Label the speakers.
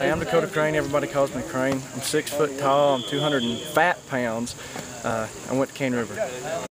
Speaker 1: Hey, I'm Dakota Crain. Everybody calls me Crain. I'm six foot tall. I'm 200 and fat pounds. Uh, I went to Cane River.